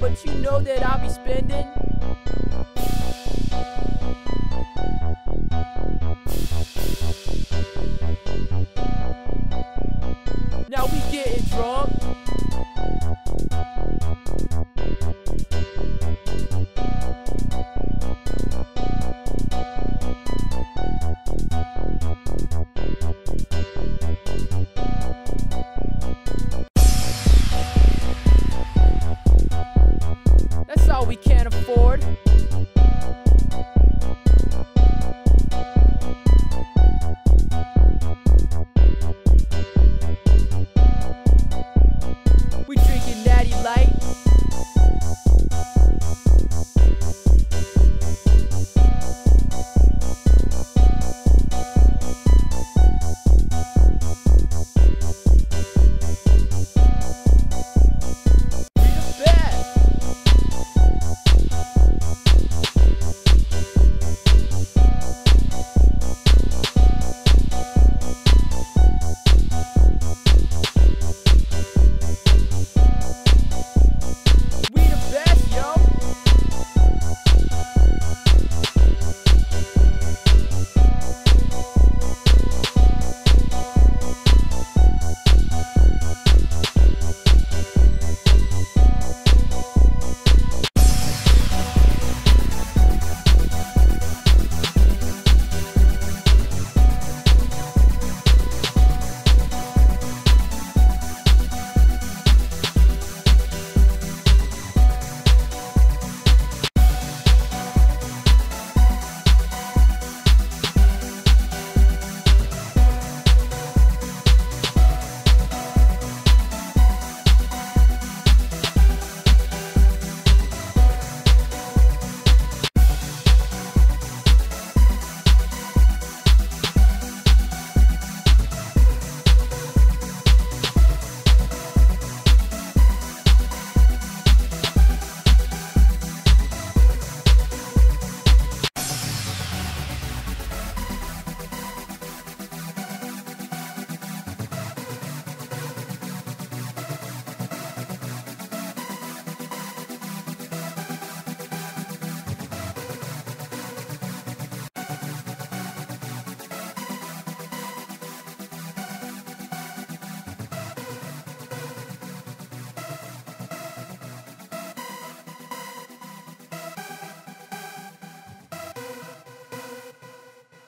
but you know that I'll be spending. All we can't afford.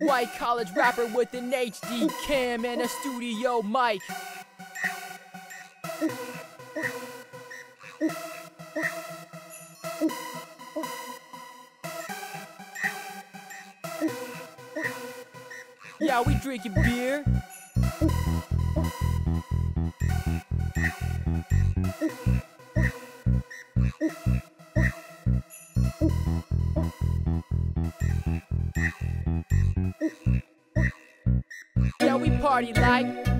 White college rapper with an HD cam and a studio mic. Yeah, we drinking beer. Party like.